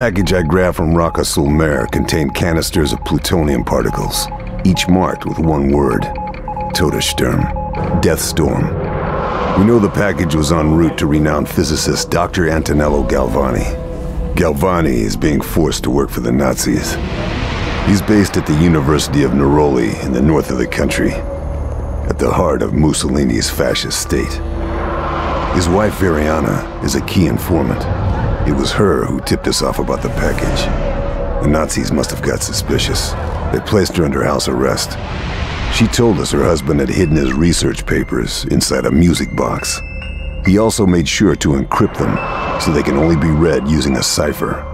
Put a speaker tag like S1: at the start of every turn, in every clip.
S1: package I grabbed from Raka Sul-Mer contained canisters of plutonium particles, each marked with one word. Todessturm. Death Storm. We know the package was en route to renowned physicist Dr. Antonello Galvani. Galvani is being forced to work for the Nazis. He's based at the University of Neroli in the north of the country, at the heart of Mussolini's fascist state. His wife, Veriana, is a key informant. It was her who tipped us off about the package. The Nazis must have got suspicious. They placed her under house arrest. She told us her husband had hidden his research papers inside a music box. He also made sure to encrypt them so they can only be read using a cipher.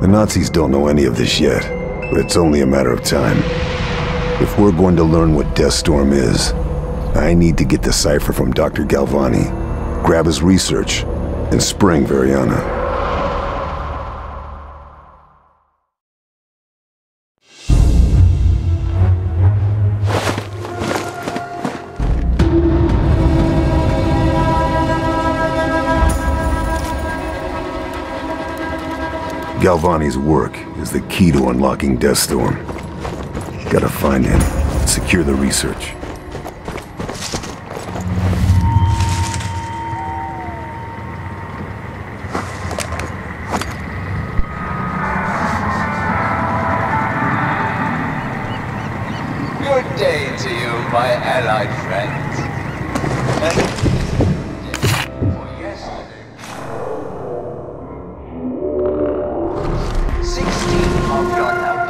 S1: The Nazis don't know any of this yet, but it's only a matter of time. If we're going to learn what Deathstorm is, I need to get the cipher from Dr. Galvani, grab his research, and spring Veriana. Galvani's work is the key to unlocking Deathstorm. Gotta find him, secure the research.
S2: Sixteen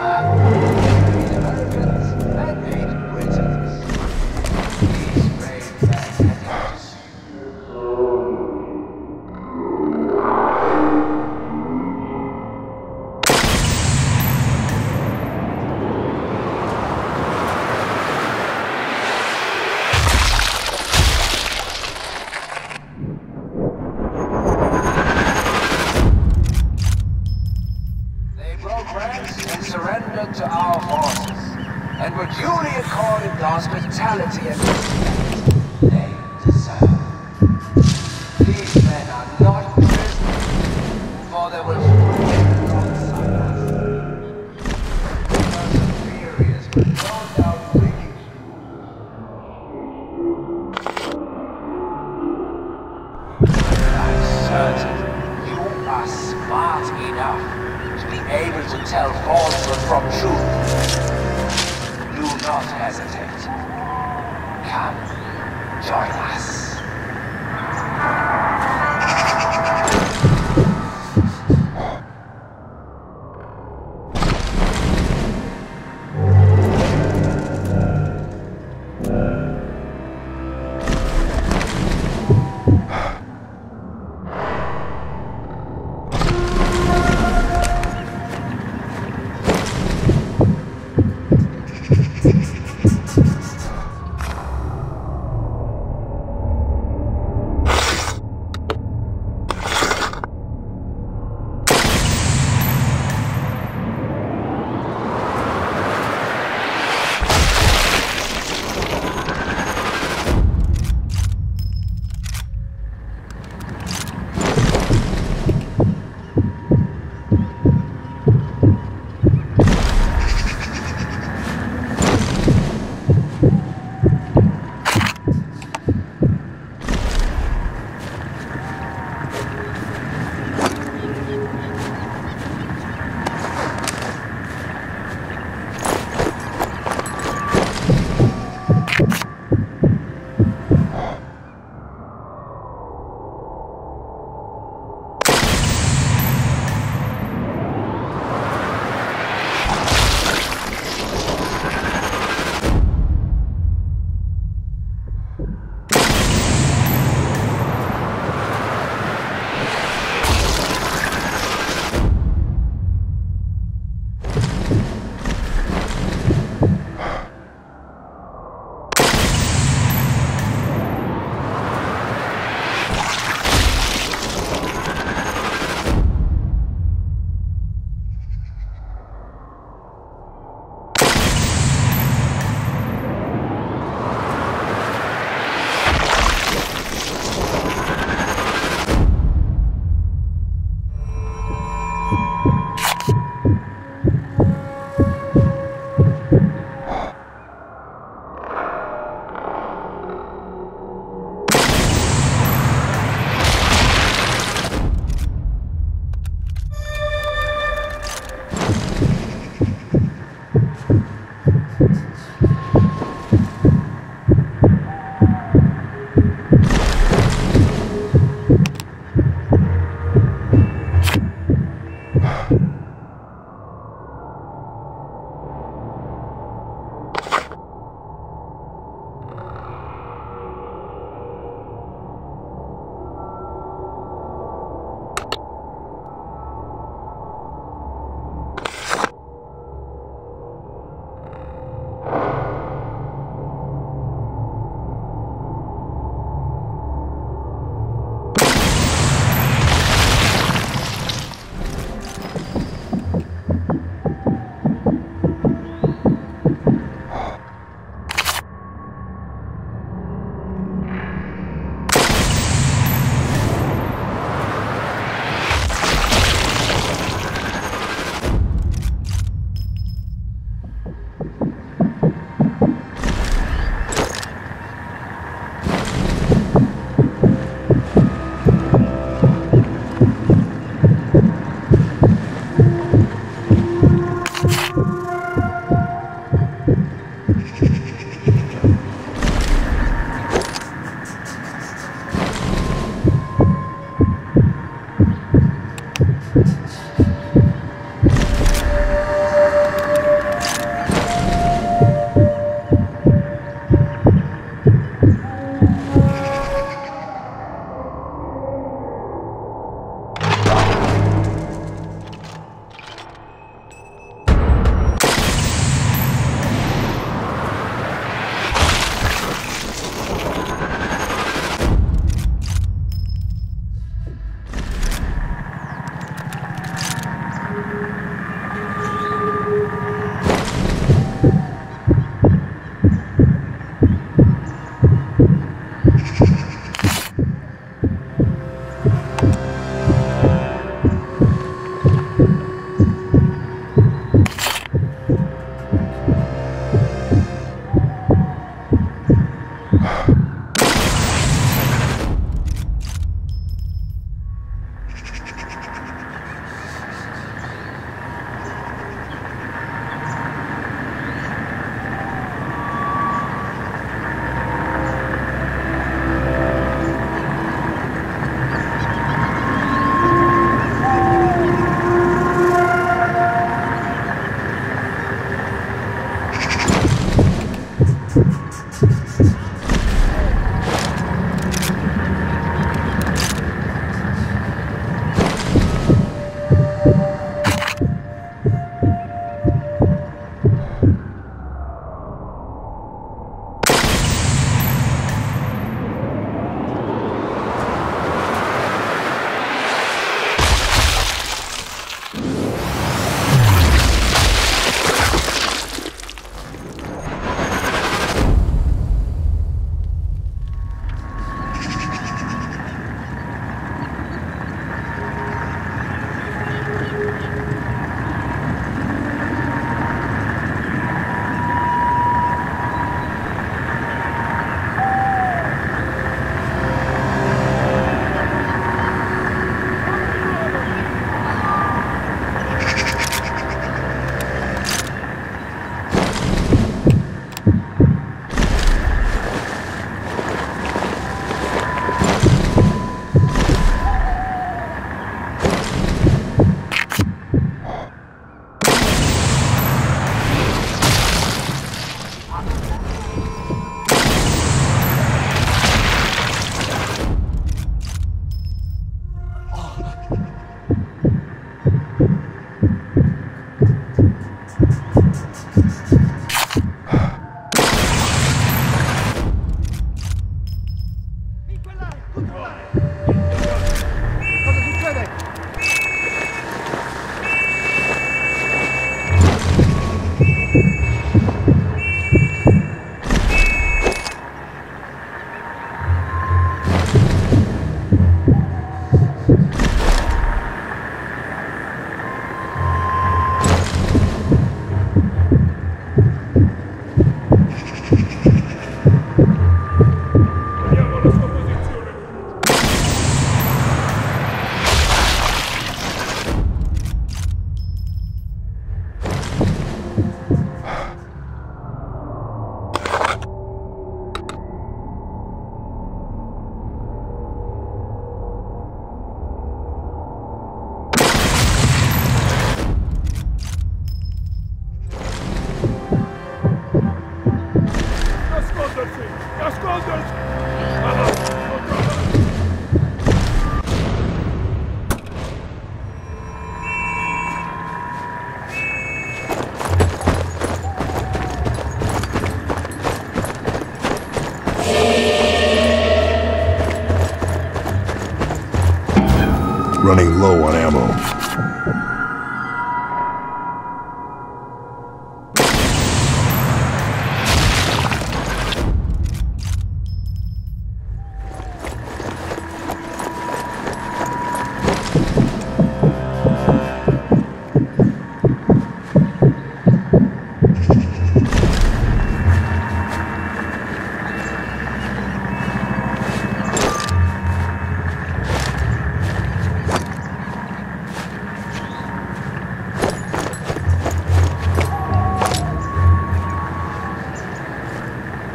S2: enough to be able to tell falsehood from truth. Do not hesitate. Come, join us.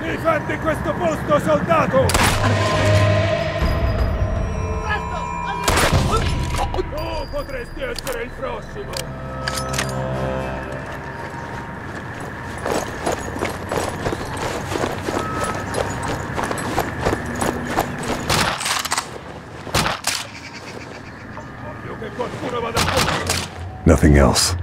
S3: Difendi questo posto, soldato! Tu potresti essere il prossimo!
S1: Nothing else.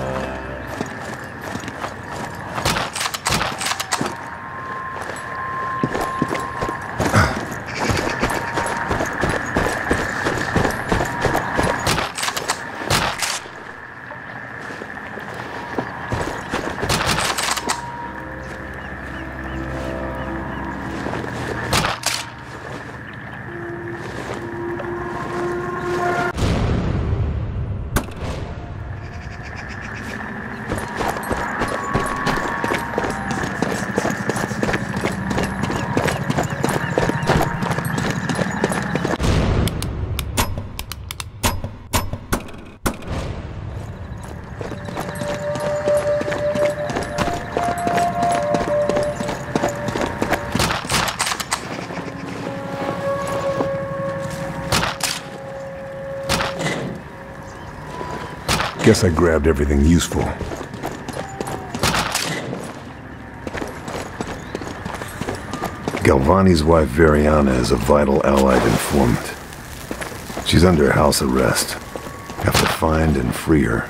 S1: Guess I grabbed everything useful. Galvani's wife Veriana is a vital allied informant. She's under house arrest. Have to find and free her.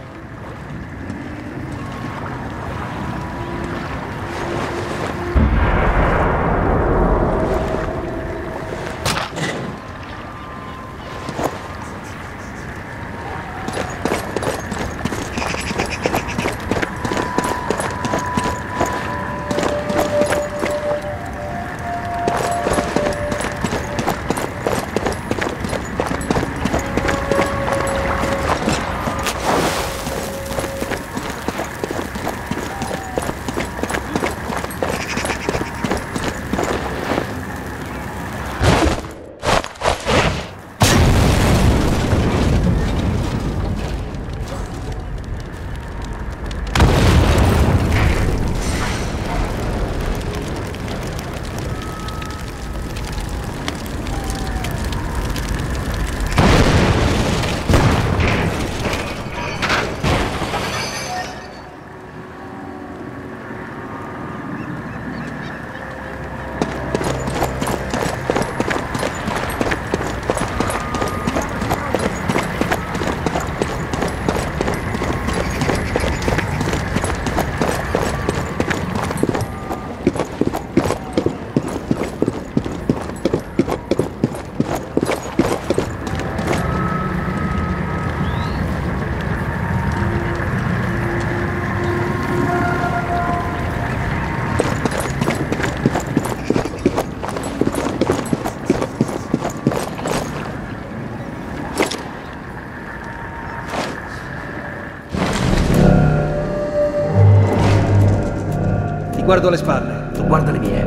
S4: Guardo alle spalle, tu guarda le mie.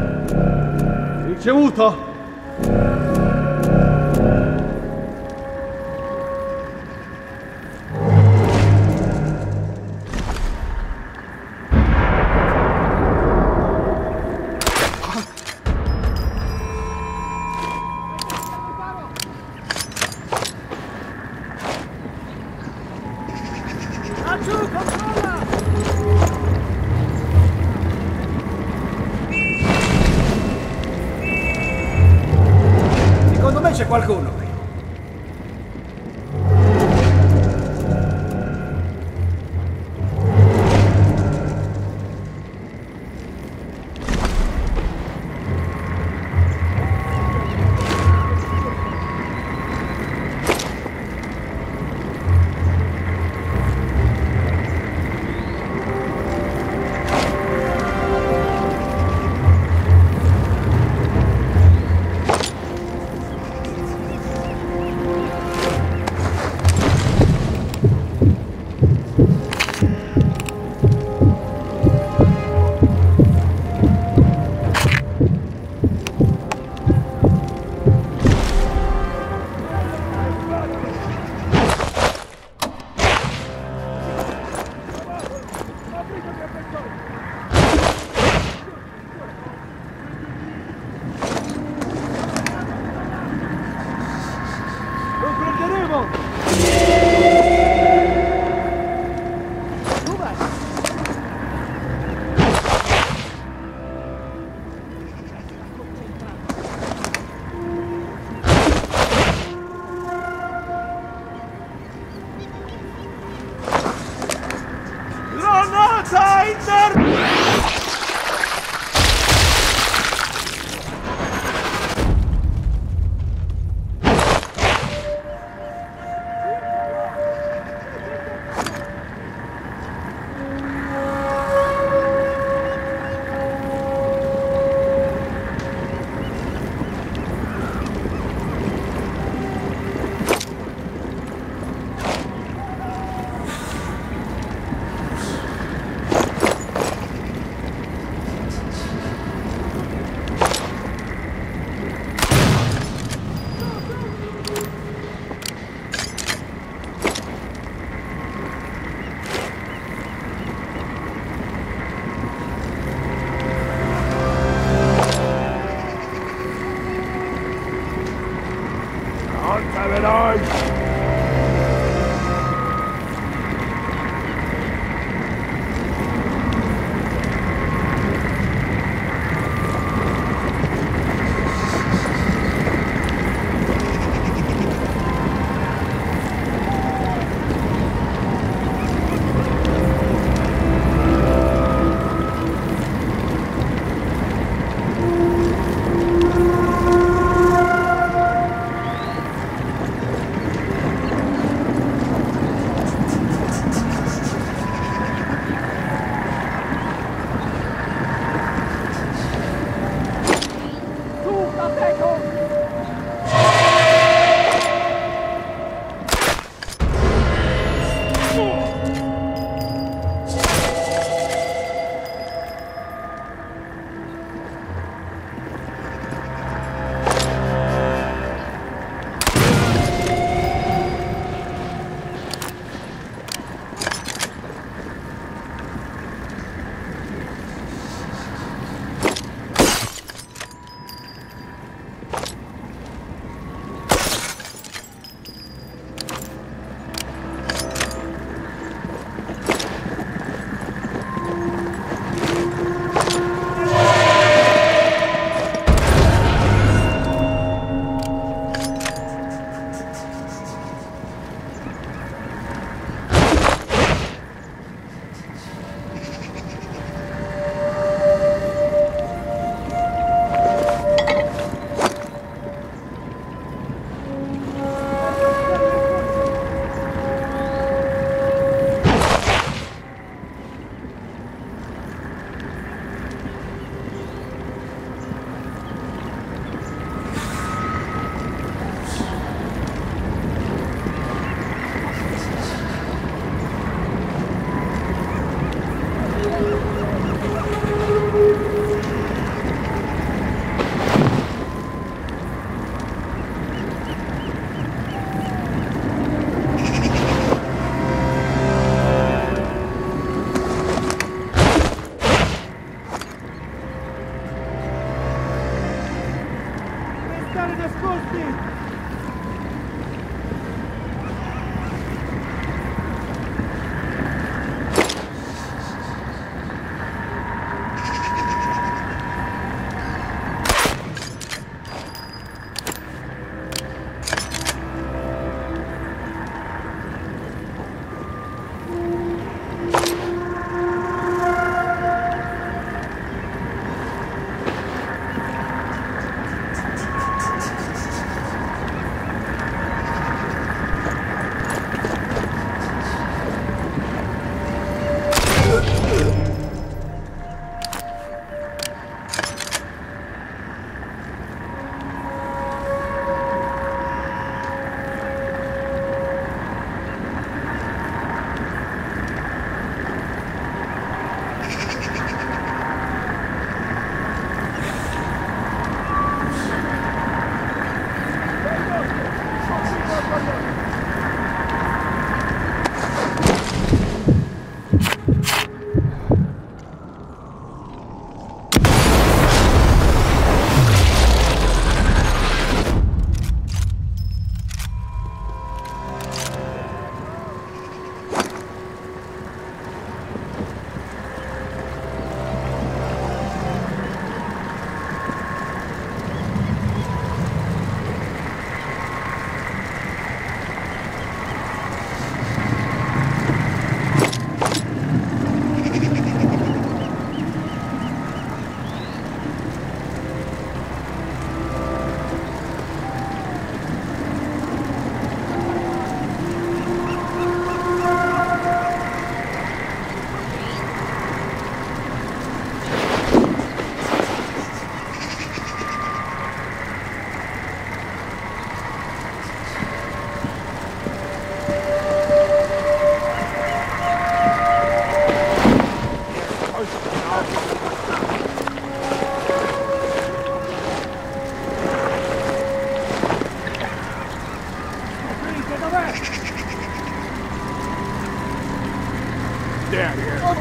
S3: Ricevuto!
S4: Qualcuno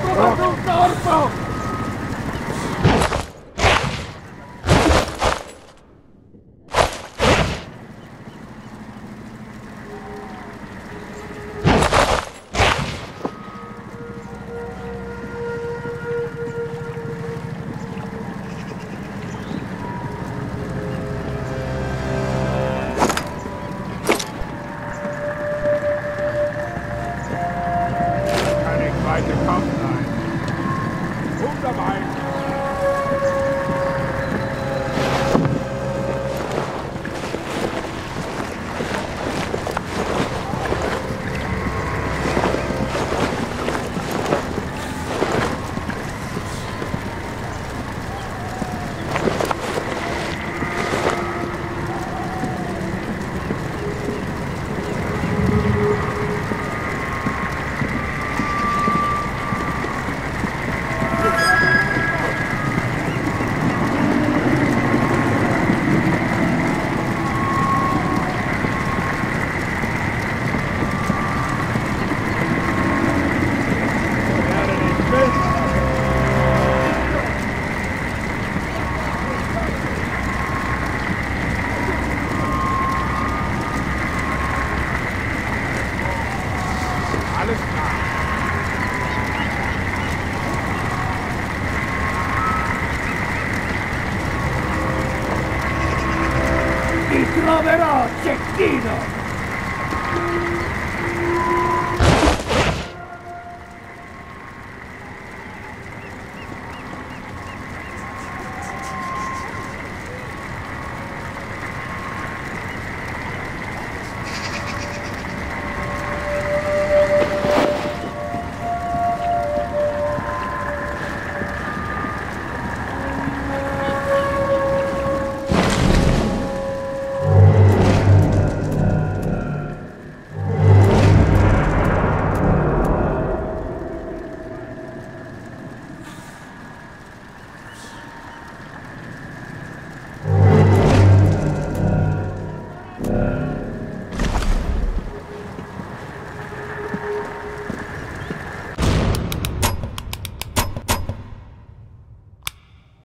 S3: Oh.